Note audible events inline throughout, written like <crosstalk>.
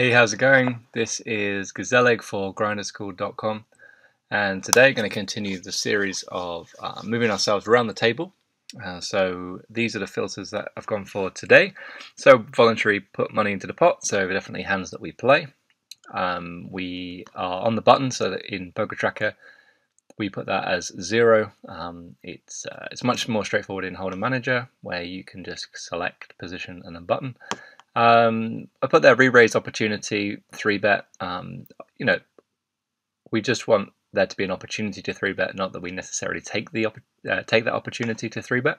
Hey, how's it going? This is Gazellig for grinderschool.com and today we're going to continue the series of uh, moving ourselves around the table. Uh, so these are the filters that I've gone for today. So voluntary put money into the pot, so definitely hands that we play. Um, we are on the button so that in Poker Tracker we put that as zero. Um, it's uh, it's much more straightforward in Hold'em Manager where you can just select position and then button. Um, I put there re-raise opportunity, three bet. Um, you know, we just want there to be an opportunity to three bet, not that we necessarily take the uh, take that opportunity to three bet.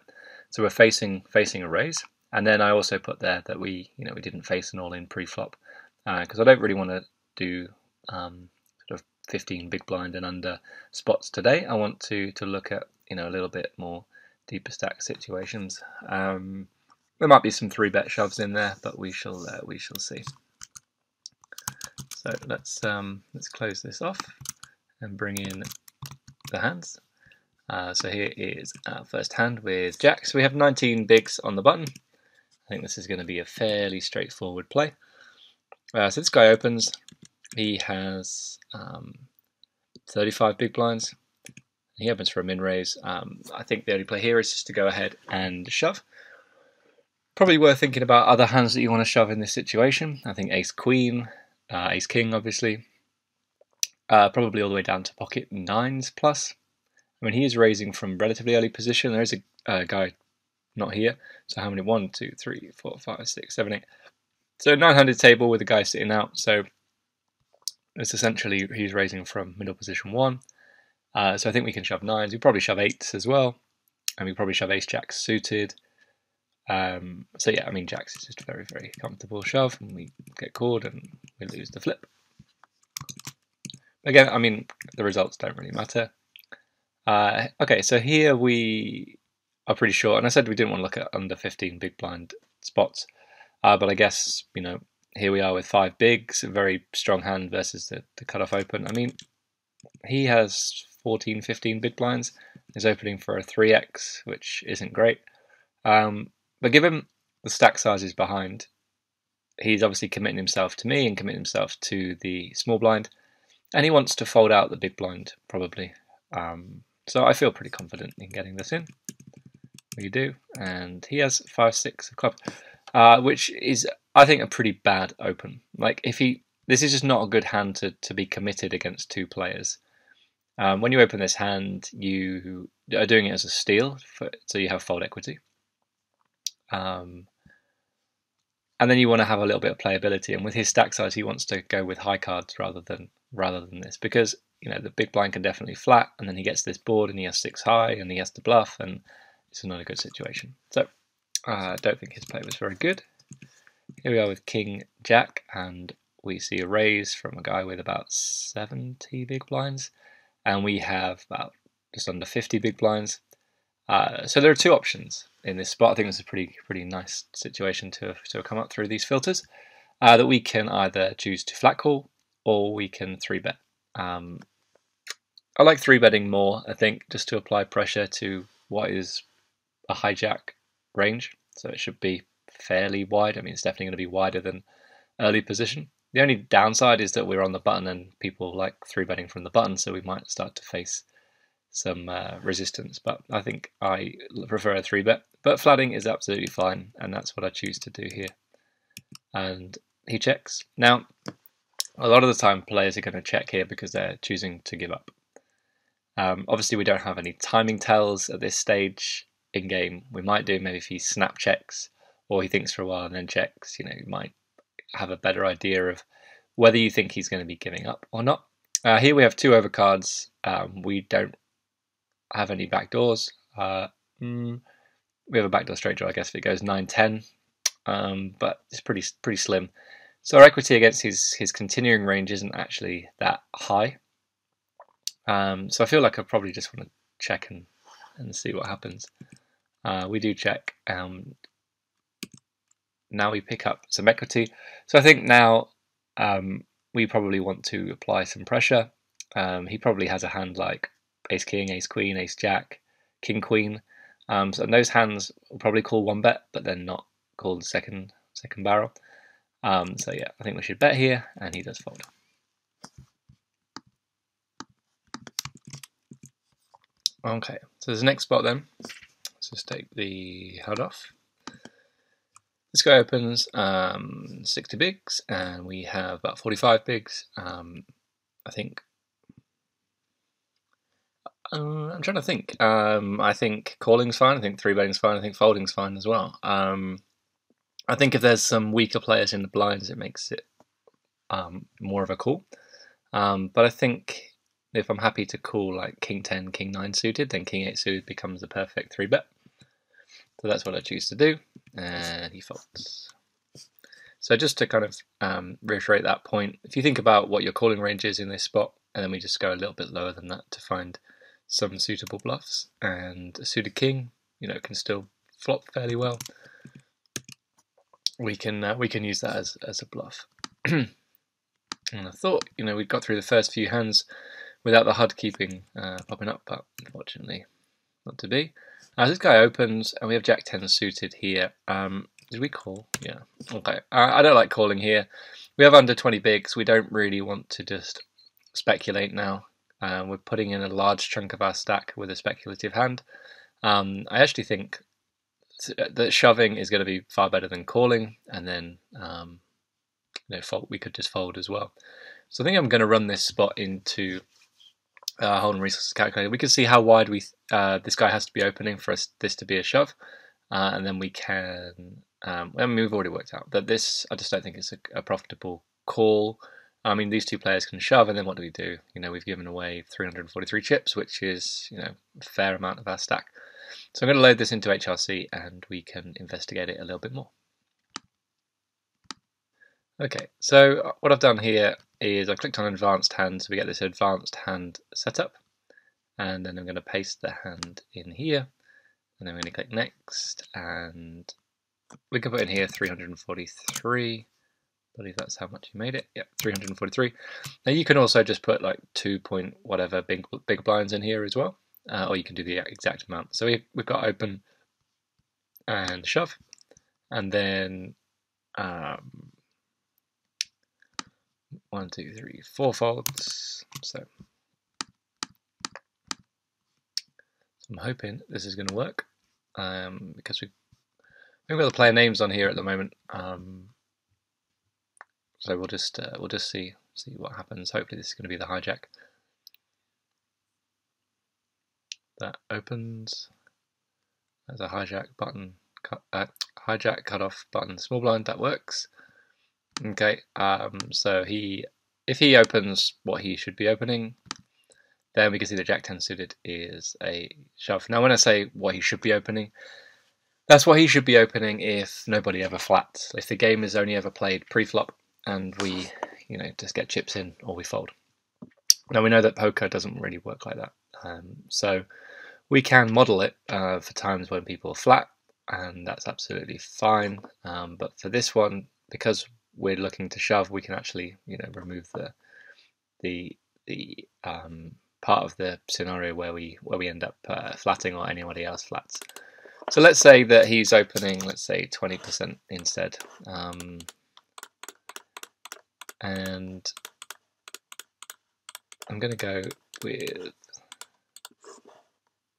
So we're facing facing a raise, and then I also put there that we you know we didn't face an all in pre-flop because uh, I don't really want to do um, sort of 15 big blind and under spots today. I want to to look at you know a little bit more deeper stack situations. Um, there might be some three bet shoves in there, but we shall uh, we shall see. So let's um, let's close this off and bring in the hands. Uh, so here is our first hand with Jack. So we have 19 bigs on the button. I think this is going to be a fairly straightforward play. Uh, so this guy opens. He has um, 35 big blinds. He opens for a min raise. Um, I think the only play here is just to go ahead and shove. Probably worth thinking about other hands that you want to shove in this situation. I think ace queen, uh, ace king, obviously. Uh, probably all the way down to pocket nines plus. I mean, he is raising from relatively early position. There is a uh, guy not here. So how many? One, two, three, four, five, six, seven, eight. So 900 table with the guy sitting out. So it's essentially he's raising from middle position one. Uh, so I think we can shove nines. We probably shove eights as well, and we probably shove ace jacks suited. Um, so yeah, I mean, Jacks is just a very, very comfortable shove, and we get called and we lose the flip. Again, I mean, the results don't really matter. Uh, okay, so here we are pretty sure, and I said we didn't want to look at under 15 big blind spots, uh, but I guess, you know, here we are with five bigs, a very strong hand versus the, the cutoff open. I mean, he has 14, 15 big blinds, is opening for a 3x, which isn't great. Um, but given the stack sizes behind, he's obviously committing himself to me and committing himself to the small blind, and he wants to fold out the big blind probably. Um, so I feel pretty confident in getting this in. We do, and he has five six of club, uh, which is I think a pretty bad open. Like if he, this is just not a good hand to to be committed against two players. Um, when you open this hand, you are doing it as a steal, for, so you have fold equity. Um, and then you want to have a little bit of playability. And with his stack size, he wants to go with high cards rather than rather than this because you know the big blind can definitely flat, and then he gets this board and he has six high and he has to bluff, and it's not a good situation. So uh, I don't think his play was very good. Here we are with King Jack, and we see a raise from a guy with about 70 big blinds, and we have about just under 50 big blinds. Uh, so there are two options in this spot. I think it's a pretty pretty nice situation to have, to have come up through these filters. Uh, that we can either choose to flat call or we can three bet. Um, I like three betting more. I think just to apply pressure to what is a hijack range, so it should be fairly wide. I mean, it's definitely going to be wider than early position. The only downside is that we're on the button and people like three betting from the button, so we might start to face some uh, resistance. But I think I prefer a three bet. But flooding is absolutely fine, and that's what I choose to do here. And he checks. Now, a lot of the time players are going to check here because they're choosing to give up. Um, obviously, we don't have any timing tells at this stage in game. We might do maybe if he snap checks or he thinks for a while and then checks. You know, you might have a better idea of whether you think he's going to be giving up or not. Uh, here we have two overcards. Um, we don't have any backdoors. Uh, mm, we have a backdoor straight draw, I guess, if it goes 9-10, um, but it's pretty pretty slim. So our equity against his his continuing range isn't actually that high. Um, so I feel like I probably just want to check and, and see what happens. Uh, we do check. Um, now we pick up some equity. So I think now um, we probably want to apply some pressure. Um, he probably has a hand like ace king, ace queen, ace jack, king queen. Um, so those hands will probably call one bet, but then not call the second second barrel. Um, so yeah, I think we should bet here, and he does fold. Okay, so there's the next spot then. Let's just take the HUD off. This guy opens um, 60 bigs, and we have about 45 bigs. Um, I think. Uh, I'm trying to think. Um, I think calling's fine. I think three betting's fine. I think folding's fine as well. Um, I think if there's some weaker players in the blinds, it makes it um, more of a call. Um, but I think if I'm happy to call like King 10, King 9 suited, then King 8 suited becomes the perfect 3 bet. So that's what I choose to do, and he folds. So just to kind of um, reiterate that point, if you think about what your calling range is in this spot, and then we just go a little bit lower than that to find some suitable bluffs, and a suited king, you know, can still flop fairly well. We can uh, we can use that as as a bluff. <clears throat> and I thought, you know, we'd got through the first few hands without the HUD keeping uh, popping up, but unfortunately not to be. Uh, this guy opens, and we have Jack 10 suited here. Um, did we call? Yeah. Okay. Uh, I don't like calling here. We have under 20 bigs. We don't really want to just speculate now. Uh, we're putting in a large chunk of our stack with a speculative hand. Um, I actually think that shoving is going to be far better than calling, and then um, you know, fold, we could just fold as well. So I think I'm going to run this spot into uh, Hold'em Resources Calculator, we can see how wide we uh, this guy has to be opening for us this to be a shove, uh, and then we can. Um, I mean, we've already worked out that this. I just don't think it's a, a, profitable call. I mean, these two players can shove, and then what do we do? You know, we've given away 343 chips, which is you know a fair amount of our stack. So I'm going to load this into HRC, and we can investigate it a little bit more. Okay, so uh, what I've done here is I've clicked on advanced hand, so we get this advanced hand setup. And then I'm going to paste the hand in here. And then I'm going to click next. And we can put in here 343. Believe that's how much you made it. Yep, 343. Now you can also just put like two point whatever big big blinds in here as well, uh, or you can do the exact amount. So we, we've got open and shove, and then um, one, two, three, four folds. So, I'm hoping this is going to work um, because we we've got the player names on here at the moment. Um, so we'll just uh, we'll just see see what happens. Hopefully this is going to be the hijack that opens. There's a hijack button, cut, uh, hijack cutoff button, small blind that works. Okay, um, so he, if he opens what he should be opening, then we can see the Jack 10 suited is a shove. Now when I say what he should be opening, that's what he should be opening if nobody ever flats. If the game is only ever played pre-flop and we, you know, just get chips in or we fold. Now we know that poker doesn't really work like that. Um, so we can model it uh, for times when people are flat and that's absolutely fine. Um, but for this one, because we're looking to shove, we can actually you know remove the the the um, part of the scenario where we where we end up uh, flatting or anybody else flats. So let's say that he's opening, let's say 20% instead. Um, and I'm going to go with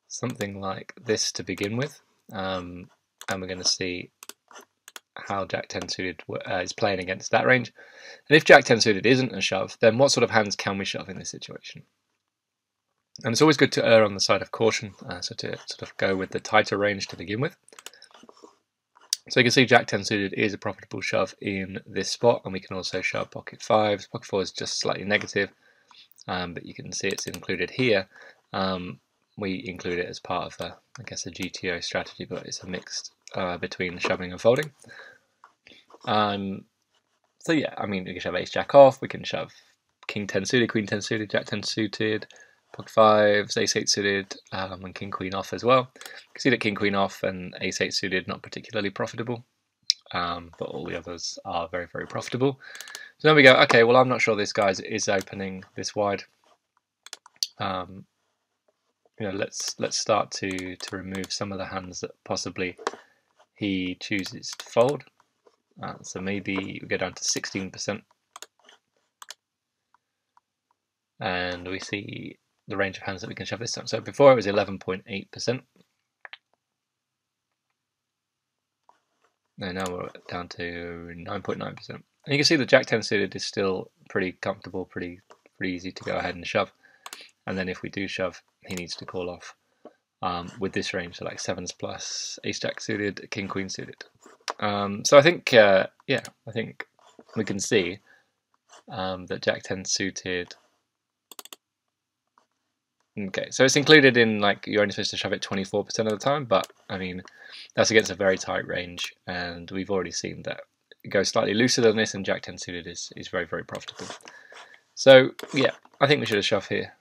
something like this to begin with. Um, and we're going to see how Jack 10 suited uh, is playing against that range. And if Jack 10 suited isn't a shove, then what sort of hands can we shove in this situation? And it's always good to err on the side of caution, uh, so to sort of go with the tighter range to begin with. So you can see Jack 10 suited is a profitable shove in this spot, and we can also shove pocket fives. Pocket four is just slightly negative, um, but you can see it's included here. Um, we include it as part of a, I guess, a GTO strategy, but it's a mixed uh, between shoving and folding. Um, so yeah, I mean, we can shove ace jack off, we can shove king 10 suited, queen 10 suited, jack 10 suited, pocket fives, ace 8 suited, um, and king queen off as well. You can see that king queen off and ace 8 suited not particularly profitable, um, but all the others are very, very profitable. So then we go, okay, well, I'm not sure this guy is opening this wide. Um, you know, let's let's start to to remove some of the hands that possibly he chooses to fold. Uh, so maybe we go down to 16%. And we see the range of hands that we can shove this time. So before it was 11.8%. And now we're down to 9.9%. And you can see the Jack 10 suited is still pretty comfortable, pretty pretty easy to go ahead and shove. And then if we do shove, he needs to call off um, with this range, so like sevens plus, ace jack suited, king queen suited. Um, so I think, uh, yeah, I think we can see um, that jack 10 suited. Okay, so it's included in like you're only supposed to shove it 24% of the time, but I mean that's against a very tight range, and we've already seen that it goes slightly looser than this, and jack 10 suited is is very very profitable. So yeah, I think we should have shoved here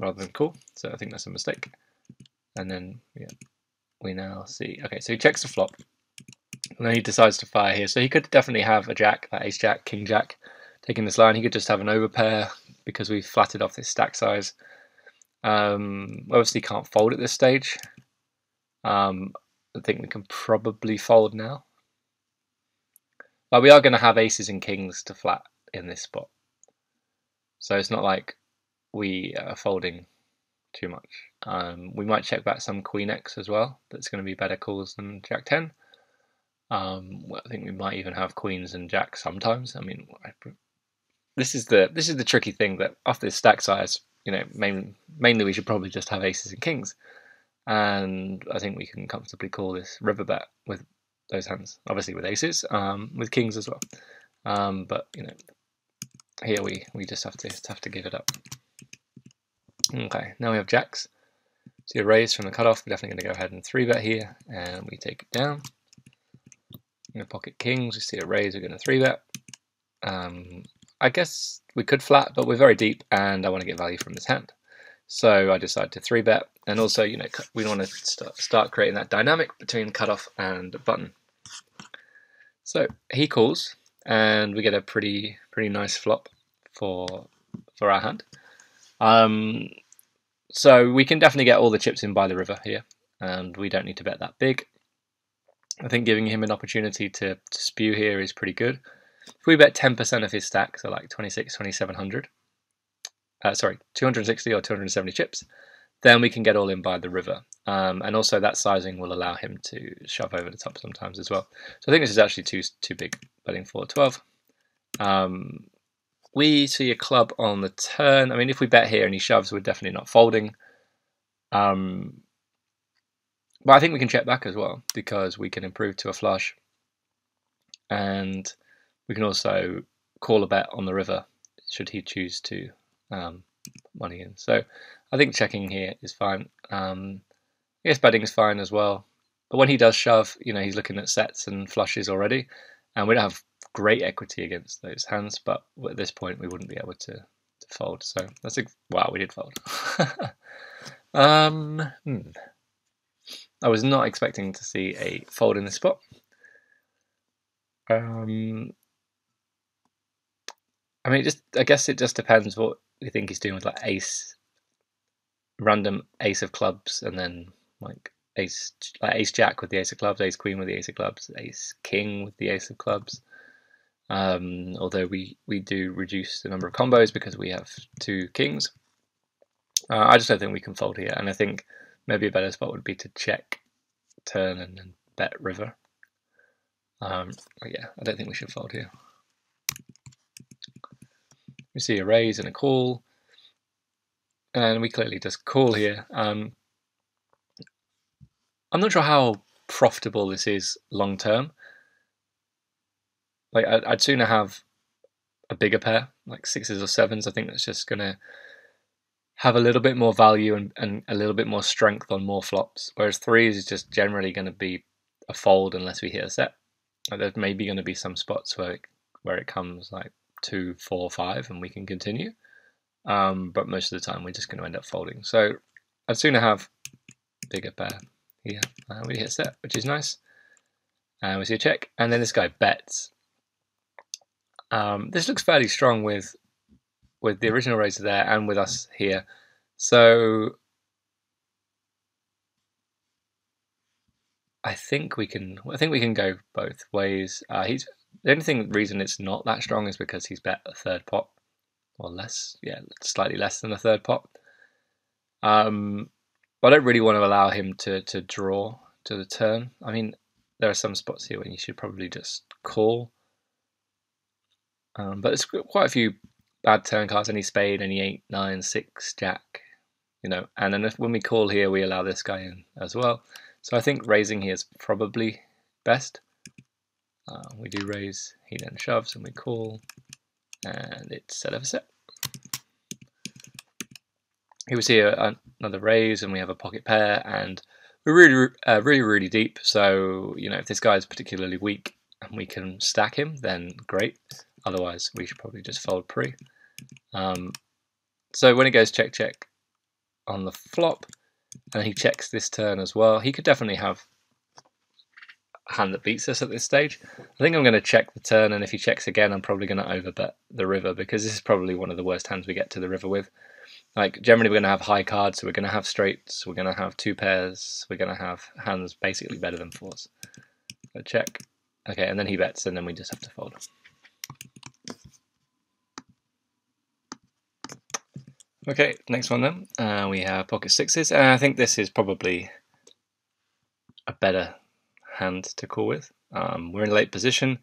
rather than call. So I think that's a mistake. And then yeah, we now see, okay, so he checks the flop. And then he decides to fire here. So he could definitely have a jack, like ace jack, king jack, taking this line. He could just have an overpair because we've flatted off this stack size. Um, obviously can't fold at this stage. Um, I think we can probably fold now. But we are going to have aces and kings to flat in this spot. So it's not like we are folding too much. Um, we might check back some Queen X as well. That's going to be better calls than Jack 10. Um, I think we might even have Queens and Jack sometimes. I mean, this is the this is the tricky thing that off this stack size, you know, main, mainly we should probably just have aces and kings, and I think we can comfortably call this river bet with those hands. Obviously with aces, um, with kings as well. Um, but you know, here we we just have to have to give it up. Okay, now we have jacks. So a raise from the cutoff. We're definitely going to go ahead and three bet here, and we take it down. In the pocket kings, we see a raise. We're going to three bet. Um, I guess we could flat, but we're very deep, and I want to get value from this hand. So I decided to three bet, and also, you know, we want to start, start creating that dynamic between cutoff and button. So he calls, and we get a pretty pretty nice flop for for our hand. Um, so we can definitely get all the chips in by the river here, and we don't need to bet that big. I think giving him an opportunity to, to spew here is pretty good. If we bet 10% of his stack, so like 26, 2700, uh, sorry, 260 or 270 chips, then we can get all in by the river. Um, and also that sizing will allow him to shove over the top sometimes as well. So I think this is actually too too big betting for 12. Um, we see a club on the turn. I mean, if we bet here and he shoves, we're definitely not folding. Um, but I think we can check back as well because we can improve to a flush. And we can also call a bet on the river should he choose to um, money in. So I think checking here is fine. Um, I guess betting is fine as well. But when he does shove, you know, he's looking at sets and flushes already. And we don't have great equity against those hands, but at this point we wouldn't be able to, to fold. So that's a wow, we did fold. <laughs> um, hmm. I was not expecting to see a fold in this spot. Um, I mean, just I guess it just depends what we think he's doing with like ace, random ace of clubs, and then like ace like ace jack with the ace of clubs, ace queen with the ace of clubs, ace king with the ace of clubs. Um, although we, we do reduce the number of combos because we have two kings. Uh, I just don't think we can fold here, and I think maybe a better spot would be to check turn and then bet river. Um, yeah, I don't think we should fold here. We see a raise and a call, and we clearly just call here. Um, I'm not sure how profitable this is long term. Like I'd, I'd sooner have a bigger pair, like sixes or sevens. I think that's just gonna have a little bit more value and, and a little bit more strength on more flops. Whereas threes is just generally going to be a fold unless we hit a set. Like there's maybe going to be some spots where it, where it comes like two, four, five, and we can continue. Um, but most of the time we're just going to end up folding. So I'd sooner have bigger pair here. Uh, we hit set, which is nice. And we see a check, and then this guy bets. Um, this looks fairly strong with with the original raiser there and with us here. So I think we can. I think we can go both ways. Uh, he's The only thing reason it's not that strong is because he's bet a third pot, or less, yeah, slightly less than a third pot. Um, but I don't really want to allow him to to draw to the turn. I mean, there are some spots here when you should probably just call. Um, but there's quite a few bad turn cards. Any spade, any eight, nine, six, jack, you know. And then if, when we call here, we allow this guy in as well. So I think raising here is probably best. Uh, we do raise, he then shoves, and we call, and it's set over set. Here we see a, another raise, and we have a pocket pair, and we're really, uh, really, really deep. So you know, if this guy is particularly weak and we can stack him, then great. Otherwise, we should probably just fold pre. Um, so when it goes check check on the flop, and he checks this turn as well, he could definitely have hand that beats us at this stage. I think I'm going to check the turn, and if he checks again, I'm probably going to overbet the river because this is probably one of the worst hands we get to the river with. Like generally, we're going to have high cards, so we're going to have straights, we're going to have two pairs, we're going to have hands basically better than fours. So check. Okay, and then he bets, and then we just have to fold. Okay, next one then. Uh, we have pocket sixes, and I think this is probably a better hand to call with. Um, we're in late position.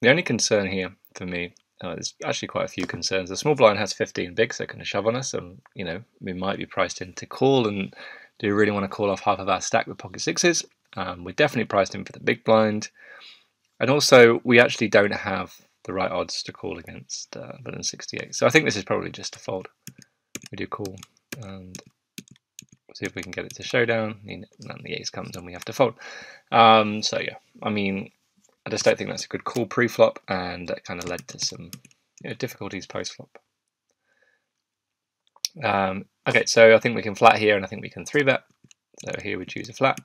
The only concern here for me, uh, there's actually quite a few concerns. The small blind has 15 big, so going to shove on us, and you know we might be priced in to call. And do we really want to call off half of our stack with pocket sixes? Um, we're definitely priced in for the big blind, and also we actually don't have the right odds to call against uh, 68. So I think this is probably just a fold. We do call and see if we can get it to showdown. And then the ace comes and we have to fold. Um, so yeah, I mean, I just don't think that's a good call pre-flop, and that kind of led to some you know, difficulties post-flop. Um, okay, so I think we can flat here, and I think we can three bet. So here we choose a flat,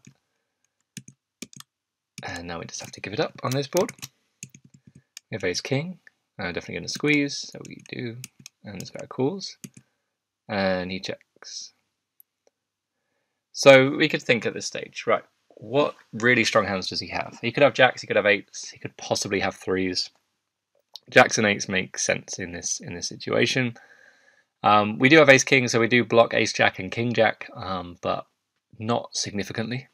and now we just have to give it up on this board. We have ace king. I'm definitely going to squeeze, so we do. And this guy calls. And he checks. So we could think at this stage, right, what really strong hands does he have? He could have jacks, he could have eights, he could possibly have threes. Jacks and eights make sense in this in this situation. Um, we do have ace king, so we do block ace jack and king jack, um, but not significantly.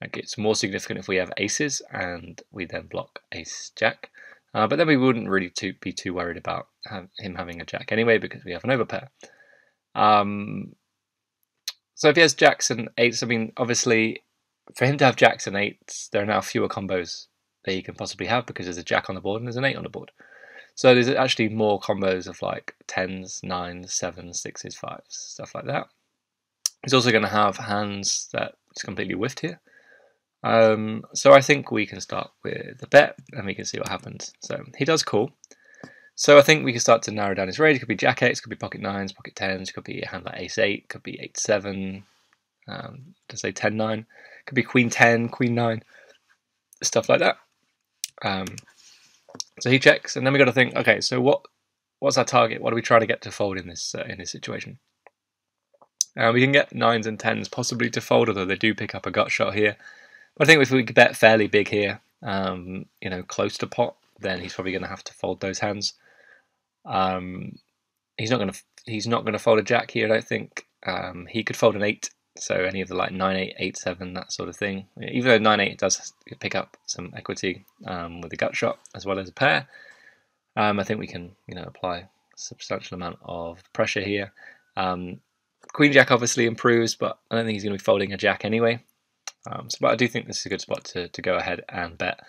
Like it's more significant if we have aces and we then block ace jack. Uh, but then we wouldn't really too, be too worried about have, him having a jack anyway because we have an overpair. Um, so if he has jacks and eights, I mean, obviously, for him to have jacks and eights, there are now fewer combos that he can possibly have because there's a jack on the board and there's an eight on the board. So there's actually more combos of like tens, nines, sevens, sixes, fives, stuff like that. He's also going to have hands that is completely whiffed here. Um, so I think we can start with the bet and we can see what happens. So he does call. So I think we can start to narrow down his range. It could be jack eights, could be pocket nines, pocket tens, could be a hand like ace eight, could be eight seven, um, to say ten nine, could be queen ten, queen nine, stuff like that. Um, so he checks, and then we got to think, okay, so what what's our target? What are we trying to get to fold in this uh, in this situation? Uh, we can get nines and tens possibly to fold, although they do pick up a gut shot here. But I think if we bet fairly big here, um, you know, close to pot, then he's probably going to have to fold those hands. Um, he's not going to he's not going to fold a jack here. I don't think um, he could fold an eight. So any of the like nine eight eight seven that sort of thing. Even though nine eight does pick up some equity um, with a gut shot as well as a pair, um, I think we can you know apply a substantial amount of pressure here. Um, Queen Jack obviously improves, but I don't think he's going to be folding a Jack anyway. Um, so, but I do think this is a good spot to, to go ahead and bet.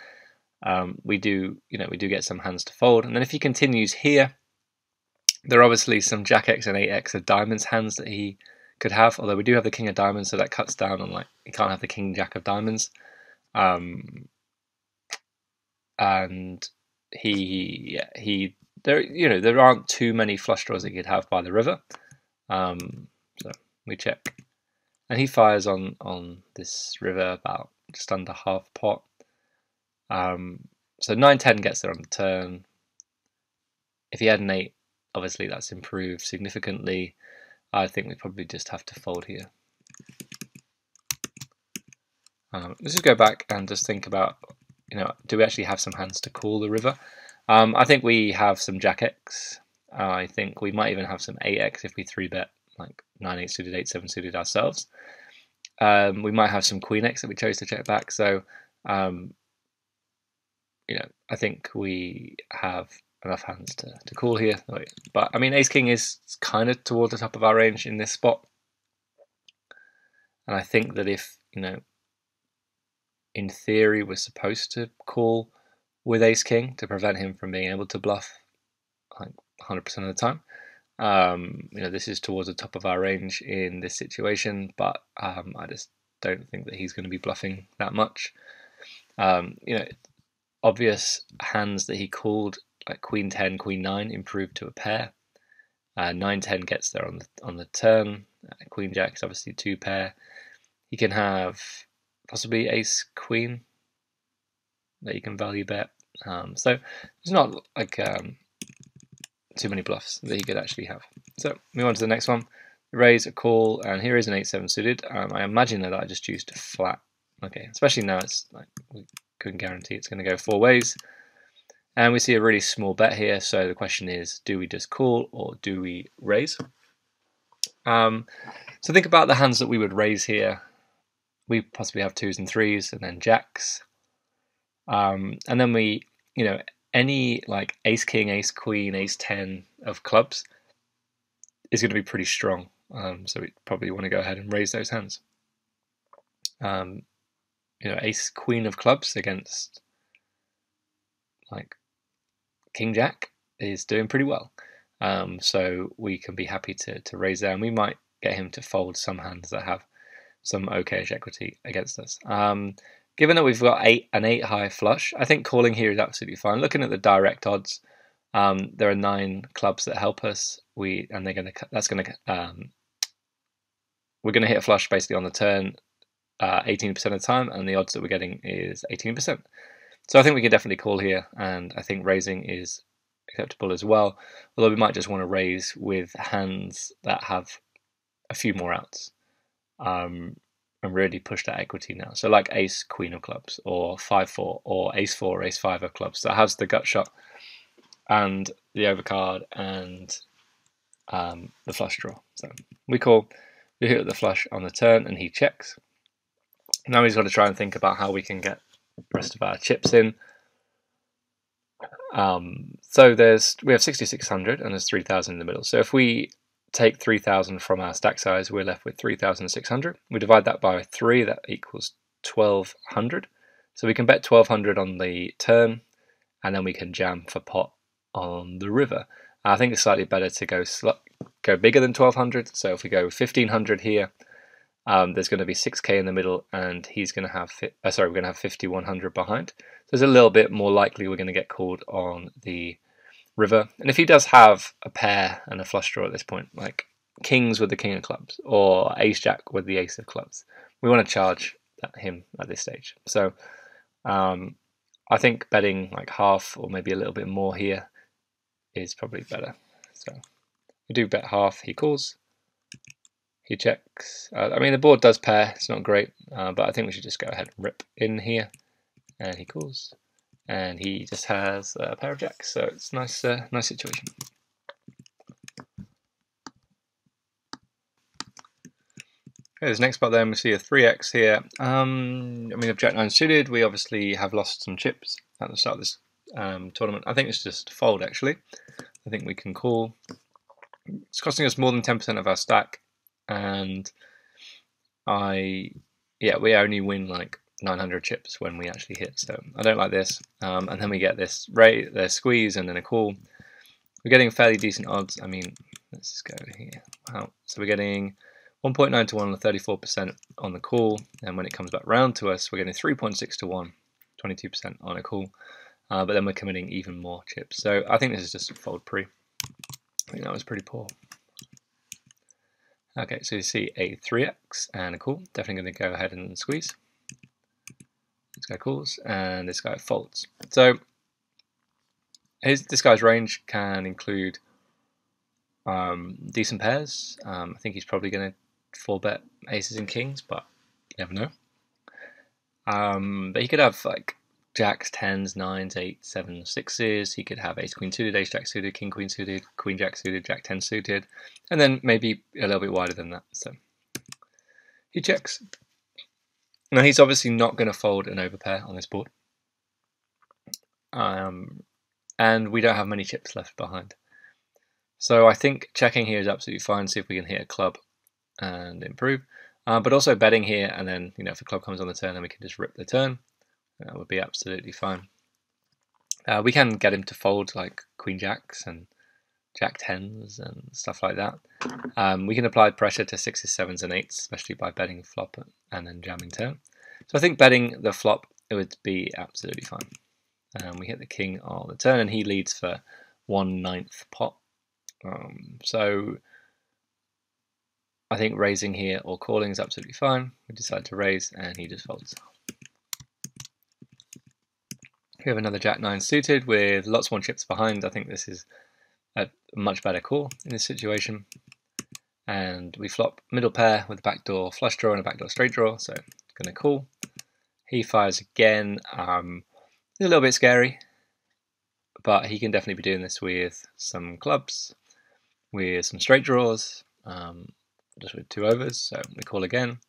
Um, we do, you know, we do get some hands to fold, and then if he continues here, there are obviously some Jack X and 8X of diamonds hands that he could have. Although we do have the King of Diamonds, so that cuts down on like he can't have the King Jack of Diamonds. Um, and he, yeah, he, there, you know, there aren't too many flush draws that he could have by the river. Um, so we check and he fires on on this river about just under half pot. Um, so 9-10 gets there on the turn. If he had an 8, obviously that's improved significantly. I think we probably just have to fold here. Um, let's just go back and just think about you know, do we actually have some hands to call the river? Um, I think we have some Jack X. Uh, I think we might even have some 8X if we 3 bet like 9 8 suited, 8 7 suited ourselves. Um, we might have some Queen X that we chose to check back. So, um, you know, I think we have enough hands to, to call here. But I mean, Ace King is kind of towards the top of our range in this spot. And I think that if, you know, in theory, we're supposed to call with Ace King to prevent him from being able to bluff like 100% of the time. Um, you know, this is towards the top of our range in this situation, but um, I just don't think that he's going to be bluffing that much. Um, you know, obvious hands that he called like Queen 10, Queen 9 improved to a pair. Uh, 9 10 gets there on the on the turn. Uh, Queen Jack is obviously two pair. He can have possibly Ace Queen that you can value bet. Um, so it's not like um, too many bluffs that he could actually have. So move on to the next one. Raise a call, and here is an 8-7 suited. Um, I imagine that I just used flat. Okay, especially now it's like we couldn't guarantee it's going to go four ways. And we see a really small bet here, so the question is, do we just call or do we raise? Um, so think about the hands that we would raise here. We possibly have twos and threes, and then jacks. Um, and then we, you know, any like ace king, ace queen, ace 10 of clubs is going to be pretty strong. Um, so we probably want to go ahead and raise those hands. Um, you know, ace queen of clubs against like king jack is doing pretty well. Um, so we can be happy to, to raise there and we might get him to fold some hands that have some okayish equity against us. Um, Given that we've got eight an eight high flush, I think calling here is absolutely fine. Looking at the direct odds, um, there are nine clubs that help us. We and they're gonna that's gonna um, we're gonna hit a flush basically on the turn, uh, eighteen uh, percent of the time, and the odds that we're getting is eighteen percent. So I think we can definitely call here, and I think raising is acceptable as well. Although we might just want to raise with hands that have a few more outs. Um, and really push that equity now. So like ace, queen of clubs, or 5-4, or ace-4, ace-5 of clubs. That has the gut shot and the overcard and um, the flush draw. So we call, we hit the flush on the turn and he checks. Now he's got to try and think about how we can get rest of our chips in. Um, so there's we have 6600 and there's 3000 in the middle. So if we take 3000 from our stack size, we're left with 3600. We divide that by 3, that equals 1200. So we can bet 1200 on the turn, and then we can jam for pot on the river. I think it's slightly better to go go bigger than 1200. So if we go 1500 here, um, there's going to be 6k in the middle, and he's going to have uh, sorry, we're going to have 5100 behind. So it's a little bit more likely we're going to get called on the river. And if he does have a pair and a flush draw at this point, like kings with the king of clubs or ace jack with the ace of clubs, we want to charge him at this stage. So um, I think betting like half or maybe a little bit more here is probably better. So we do bet half, he calls, he checks. Uh, I mean, the board does pair, it's not great, uh, but I think we should just go ahead and rip in here. And he calls and he just has a pair of jacks, so it's nice, uh, nice situation. Okay, this next part then we see a 3x here. Um, I mean, if Jack 9 suited, we obviously have lost some chips at the start of this um, tournament. I think it's just fold actually. I think we can call. It's costing us more than 10% of our stack, and I, yeah, we only win like 900 chips when we actually hit. So I don't like this. Um, and then we get this rate, the squeeze, and then a call. We're getting fairly decent odds. I mean, let's just go here. Wow. So we're getting 1.9 to 1 on 34% on the call. And when it comes back round to us, we're getting 3.6 to 1, 22% on a call. Uh, but then we're committing even more chips. So I think this is just fold pre. I think that was pretty poor. Okay, so you see a 3x and a call. Definitely going to go ahead and squeeze. This guy calls, and this guy folds. So his this guy's range can include um, decent pairs. Um, I think he's probably going to four bet aces and kings, but you never know. Um, but he could have like jacks, tens, nines, eight, seven, sixes. He could have ace queen suited, ace jack suited, king queen suited, queen jack suited, jack ten suited, and then maybe a little bit wider than that. So he checks. Now he's obviously not going to fold an overpair on this board. Um, and we don't have many chips left behind. So I think checking here is absolutely fine. See if we can hit a club and improve. Uh, but also betting here, and then you know if the club comes on the turn, then we can just rip the turn. That would be absolutely fine. Uh, we can get him to fold like queen jacks and jack tens and stuff like that. Um, we can apply pressure to sixes, sevens, and eights, especially by betting flop and then jamming turn. So I think betting the flop it would be absolutely fine. And um, we hit the king on the turn, and he leads for one ninth pot. Um, so I think raising here or calling is absolutely fine. We decide to raise, and he just folds. We have another Jack 9 suited with lots more chips behind. I think this is a much better call in this situation. And we flop middle pair with a backdoor flush draw and a backdoor straight draw, so going to call. He fires again. Um, a little bit scary, but he can definitely be doing this with some clubs, with some straight draws, um, just with two overs. So we call again.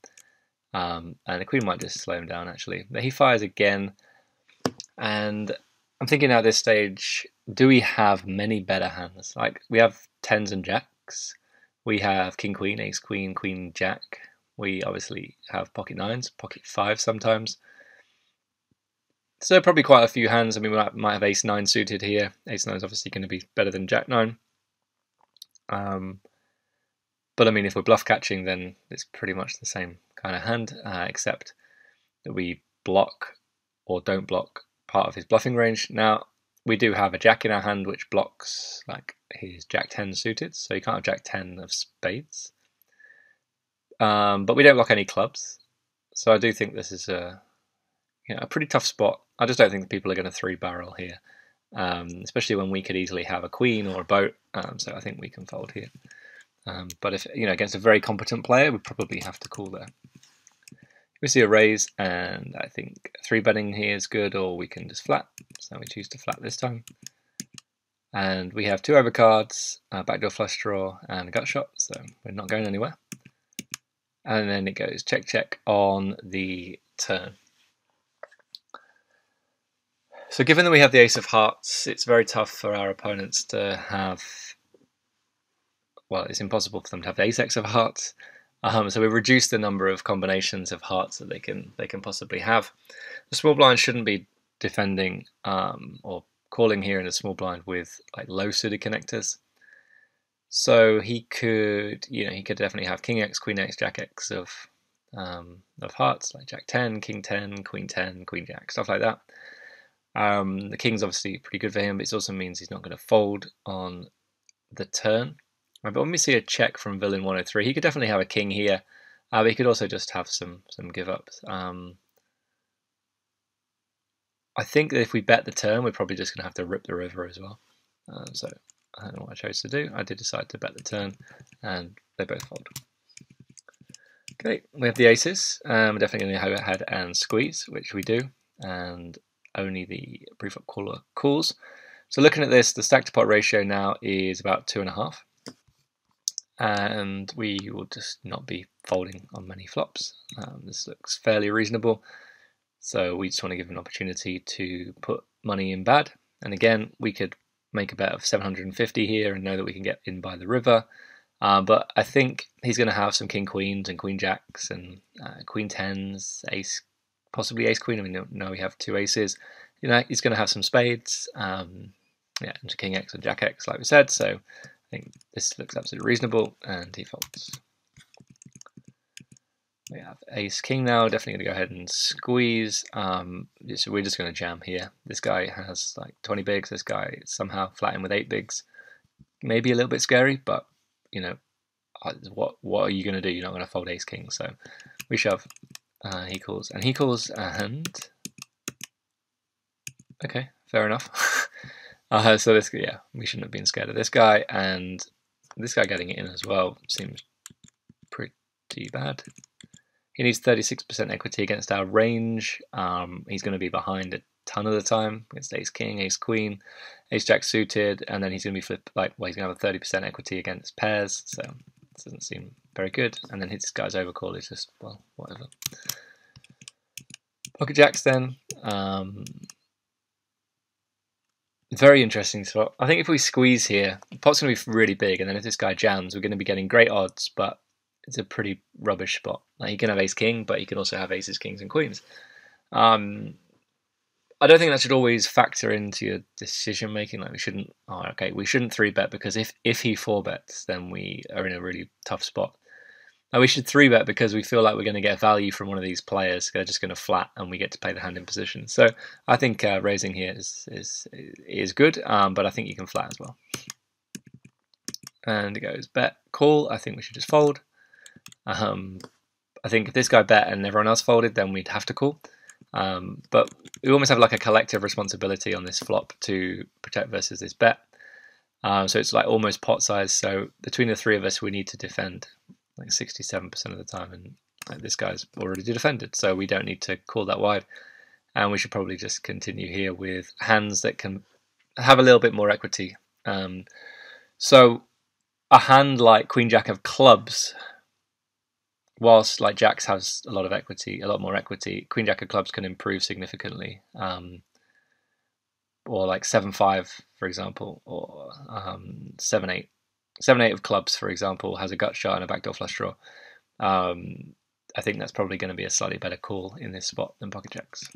Um, and the queen might just slow him down actually. But he fires again. And I'm thinking at this stage, do we have many better hands? Like we have tens and jacks, we have king queen, ace queen, queen jack. We obviously have pocket nines, pocket five sometimes. So probably quite a few hands. I mean, we might, might have ace nine suited here. Ace nine is obviously going to be better than jack nine. Um, but I mean, if we're bluff catching, then it's pretty much the same kind of hand, uh, except that we block or don't block part of his bluffing range. Now, we do have a jack in our hand which blocks like his jack 10 suited, so you can't have jack 10 of spades. Um, but we don't block any clubs, so I do think this is a you know, a pretty tough spot. I just don't think people are going to three barrel here, um, especially when we could easily have a queen or a boat. Um, so I think we can fold here. Um, but if you know against a very competent player, we probably have to call there. We see a raise, and I think three betting here is good, or we can just flat. So we choose to flat this time. And we have two overcards, a backdoor flush draw, and a gut shot, so we're not going anywhere. And then it goes check check on the turn. So given that we have the ace of hearts, it's very tough for our opponents to have, well, it's impossible for them to have the ace x of hearts. Um, so we reduce the number of combinations of hearts that they can they can possibly have. The small blind shouldn't be defending um, or calling here in a small blind with like low suited connectors. So he could, you know, he could definitely have King X, Queen X, Jack X of um, of hearts, like Jack 10, King 10, Queen 10, Queen Jack, stuff like that. Um, the King's obviously pretty good for him, but it also means he's not going to fold on the turn. Right, but when we see a check from villain 103, he could definitely have a king here, uh, he could also just have some some give ups. Um, I think that if we bet the turn, we're probably just going to have to rip the river as well. Uh, so I don't know what I chose to do. I did decide to bet the turn, and they both fold. Okay, we have the aces. Um, we're definitely going to go ahead and squeeze, which we do, and only the pre-flop caller calls. So looking at this, the stack to pot ratio now is about two and a half and we will just not be folding on many flops. Um, this looks fairly reasonable, so we just want to give an opportunity to put money in bad. And again, we could make a bet of 750 here and know that we can get in by the river. Uh, but I think he's going to have some king queens and queen jacks and uh, queen tens, ace, possibly ace queen. I mean, no, we have two aces. You know, he's going to have some spades, um, yeah, and king x and jack x, like we said. So I think this looks absolutely reasonable and defaults. We have ace king now, definitely going to go ahead and squeeze. Um, so we're just going to jam here. This guy has like 20 bigs, this guy somehow flattened with 8 bigs. Maybe a little bit scary, but you know, uh, what what are you going to do? You're not going to fold ace king, so we shove. Uh, he calls, and he calls, and okay, fair enough. <laughs> Uh, so this, yeah, we shouldn't have been scared of this guy, and this guy getting it in as well seems pretty bad. He needs 36% equity against our range. Um, he's going to be behind a ton of the time against ace king, ace queen, ace jack suited, and then he's going to be flip like well he's going to have a 30% equity against pairs, so this doesn't seem very good. And then his guy's overcall is just well whatever. Pocket jacks then. Um, very interesting spot. I think if we squeeze here, the pot's going to be really big, and then if this guy jams, we're going to be getting great odds, but it's a pretty rubbish spot. Like he can have ace king, but he can also have aces, kings, and queens. Um, I don't think that should always factor into your decision making. Like we shouldn't. Oh, okay, we shouldn't three bet because if if he four bets, then we are in a really tough spot. Now we should three bet because we feel like we're going to get value from one of these players. They're just going to flat, and we get to play the hand in position. So I think uh, raising here is is is good, um, but I think you can flat as well. And it goes bet call. I think we should just fold. Um, I think if this guy bet and everyone else folded, then we'd have to call. Um, but we almost have like a collective responsibility on this flop to protect versus this bet. Um, so it's like almost pot size. So between the three of us, we need to defend like 67% of the time, and this guy's already defended, so we don't need to call that wide. And we should probably just continue here with hands that can have a little bit more equity. Um, so a hand like Queen Jack of clubs, whilst like Jacks has a lot of equity, a lot more equity, Queen Jack of clubs can improve significantly. Um, or like seven five, for example, or um, seven eight seven eight of clubs, for example, has a gut shot and a backdoor flush draw. Um, I think that's probably going to be a slightly better call in this spot than pocket jacks.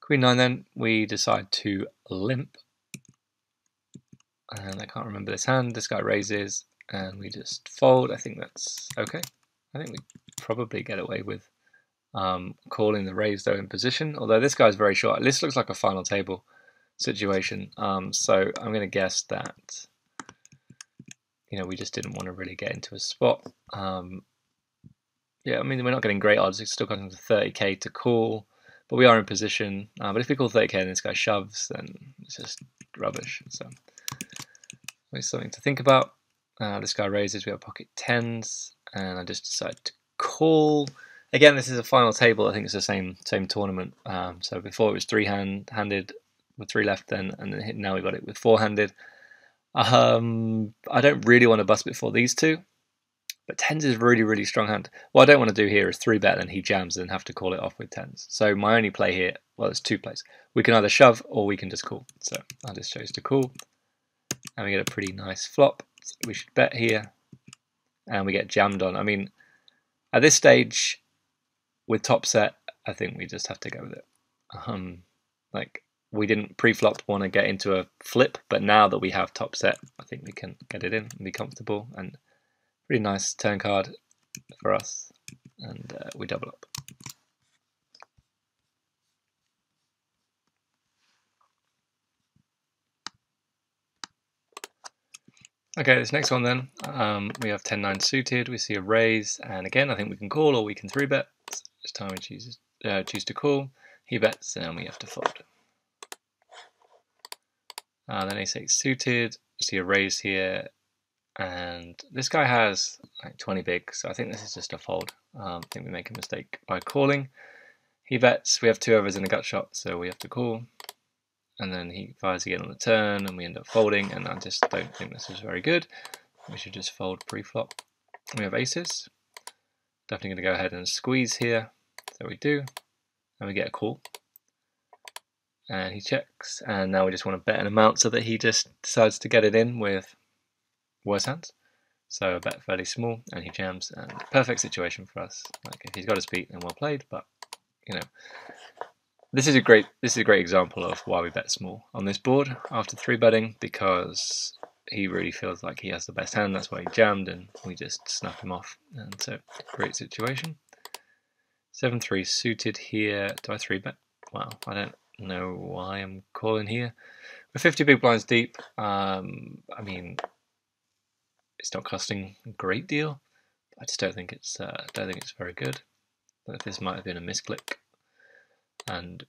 Queen nine, then we decide to limp, and I can't remember this hand. This guy raises, and we just fold. I think that's okay. I think we probably get away with um, calling the raise though in position. Although this guy's very short. This looks like a final table situation. Um, so I'm going to guess that you know we just didn't want to really get into a spot. Um, yeah, I mean we're not getting great odds. It's still to 30k to call, but we are in position. Uh, but if we call 30k and this guy shoves, then it's just rubbish. So it's something to think about. Uh, this guy raises. We have pocket tens, and I just decide to call. Again, this is a final table. I think it's the same same tournament. Um, so before it was three hand handed with three left, then and then now we got it with four handed. Um, I don't really want to bust before these two, but tens is really really strong hand. What I don't want to do here is three bet and he jams and have to call it off with tens. So my only play here, well, it's two plays. We can either shove or we can just call. So I just chose to call, and we get a pretty nice flop. So we should bet here, and we get jammed on. I mean, at this stage, with top set, I think we just have to go with it. Um, like we didn't pre-flop want to get into a flip, but now that we have top set, I think we can get it in and be comfortable. And pretty nice turn card for us, and uh, we double up. Okay, this next one then, um, we have 10-9 suited, we see a raise, and again I think we can call or we can 3-bet. Time we choose, uh, choose to call. He bets, and we have to fold. Uh, then ace 8 suited. See a raise here. And this guy has like 20 big, so I think this is just a fold. Um, I think we make a mistake by calling. He bets. We have two overs in a gut shot, so we have to call. And then he fires again on the turn, and we end up folding. And I just don't think this is very good. We should just fold pre-flop. We have aces. Definitely going to go ahead and squeeze here. So we do, and we get a call. And he checks, and now we just want to bet an amount so that he just decides to get it in with worse hands. So a bet fairly small, and he jams, and perfect situation for us. Like if he's got his beat, then well played. But you know, this is a great this is a great example of why we bet small on this board after three betting because he really feels like he has the best hand. That's why he jammed, and we just snap him off. And so, great situation. 7-3 suited here. Do I 3-bet? Wow, I don't know why I'm calling here. We're 50 big blinds deep. Um, I mean, it's not costing a great deal. I just don't think it's uh, don't think it's very good. But this might have been a misclick, and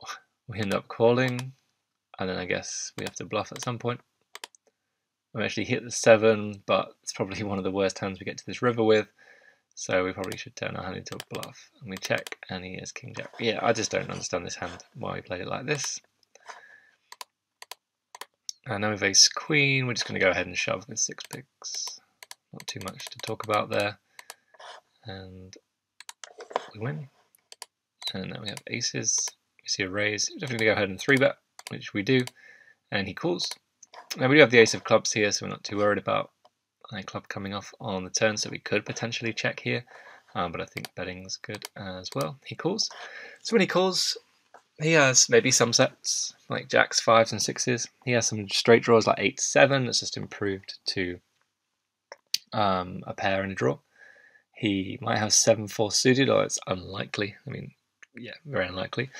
<laughs> we end up calling, and then I guess we have to bluff at some point. I actually hit the seven, but it's probably <laughs> one of the worst hands we get to this river with. So we probably should turn our hand into a bluff. And we check, and he is king jack. Yeah, I just don't understand this hand, why he played it like this. And now we've ace queen, we're just going to go ahead and shove with six bigs. Not too much to talk about there. And we win. And now we have aces. We see a raise. We're definitely go ahead and three bet, which we do. And he calls. Now we do have the ace of clubs here, so we're not too worried about a club coming off on the turn, so we could potentially check here. Um, but I think betting's good as well. He calls. So when he calls, he has maybe some sets, like jacks, fives, and sixes. He has some straight draws like 8 7 that's just improved to um, a pair and a draw. He might have 7 4 suited, or it's unlikely. I mean, yeah, very unlikely.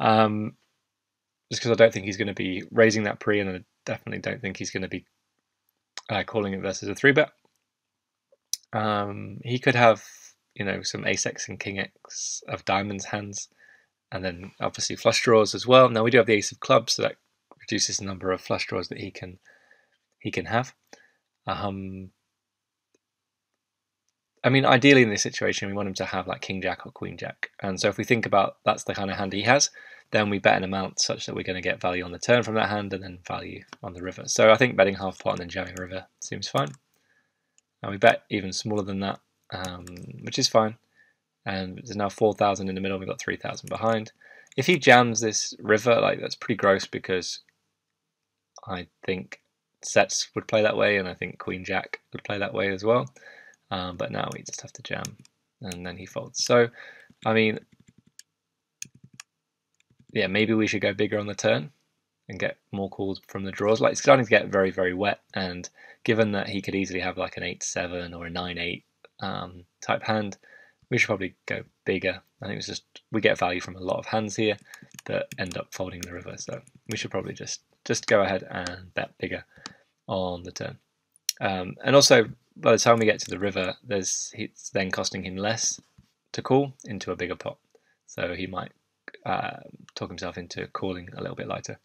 Um, just because I don't think he's going to be raising that pre, and I definitely don't think he's going to be calling it versus a 3 bet. Um, he could have, you know, some ace x and king x of diamonds hands and then obviously flush draws as well. Now we do have the ace of clubs, so that reduces the number of flush draws that he can he can have. Um, I mean, ideally in this situation, we want him to have like king jack or queen jack. And so if we think about that's the kind of hand he has, then we bet an amount such that we're going to get value on the turn from that hand and then value on the river. So I think betting half pot and then jamming river seems fine. And we bet even smaller than that, um, which is fine and there's now 4,000 in the middle, we've got 3,000 behind. If he jams this river, like that's pretty gross because I think sets would play that way, and I think Queen Jack would play that way as well. Um, but now we just have to jam, and then he folds. So, I mean, yeah, maybe we should go bigger on the turn and get more calls from the draws. Like it's starting to get very, very wet, and given that he could easily have like an eight-seven or a nine-eight um, type hand, we should probably go bigger. I think it's just we get value from a lot of hands here that end up folding the river, so we should probably just just go ahead and bet bigger on the turn. Um, and also, by the time we get to the river, there's it's then costing him less to call into a bigger pot, so he might uh, talk himself into calling a little bit lighter.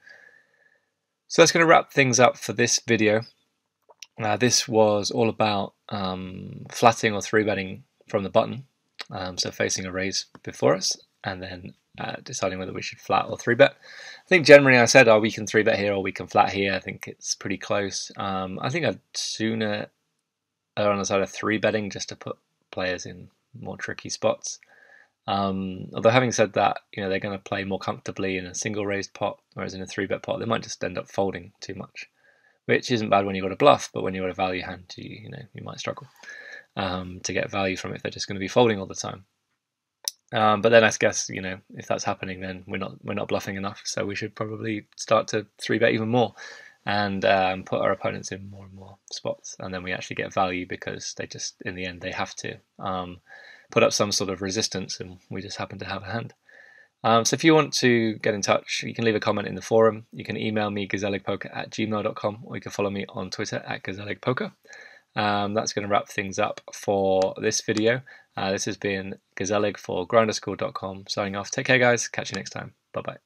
So that's going to wrap things up for this video. Uh, this was all about um, flatting or three betting from the button um, so facing a raise before us and then uh, deciding whether we should flat or three bet. I think generally I said, oh, we can three bet here or we can flat here. I think it's pretty close. Um, I think I'd sooner err on the side of three betting just to put players in more tricky spots. Um, although having said that, you know they're going to play more comfortably in a single raised pot, whereas in a three bet pot they might just end up folding too much, which isn't bad when you've got a bluff, but when you've got a value hand, you you know you might struggle um, to get value from it if they're just going to be folding all the time. Um, but then I guess you know if that's happening, then we're not we're not bluffing enough. So we should probably start to three bet even more and um, put our opponents in more and more spots, and then we actually get value because they just in the end they have to um, put up some sort of resistance, and we just happen to have a hand. Um, so if you want to get in touch, you can leave a comment in the forum. You can email me gazelligpoker at gmail.com, or you can follow me on Twitter at gazelligpoker. Um, that's going to wrap things up for this video. Uh, this has been Gazellig for grinderschool.com signing off. Take care, guys. Catch you next time. Bye bye.